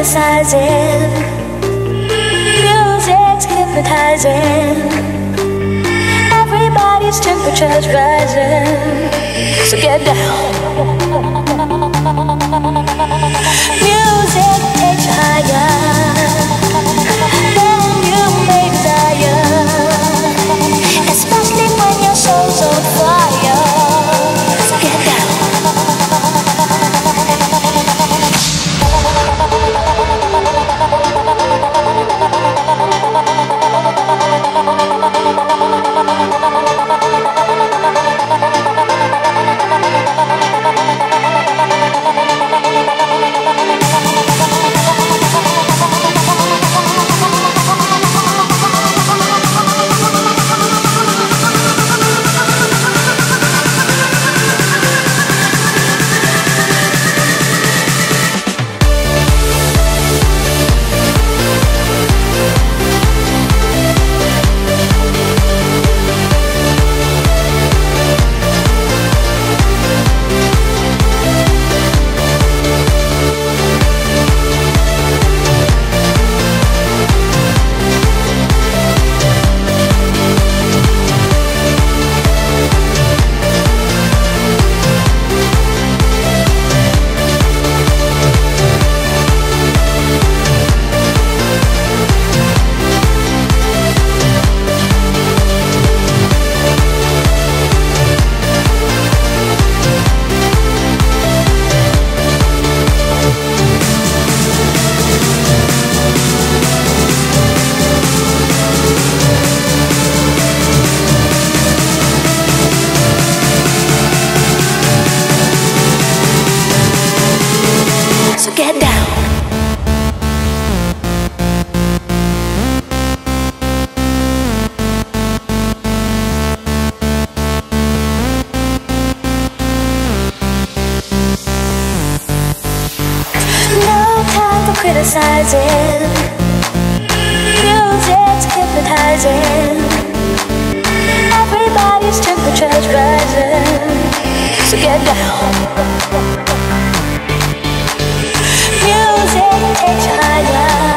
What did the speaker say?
criticizing. Music's hypnotizing. Everybody's temperature's rising. So get down. criticizing. Music's hypnotizing. Everybody's temperature's rising. So get down. Music takes you higher.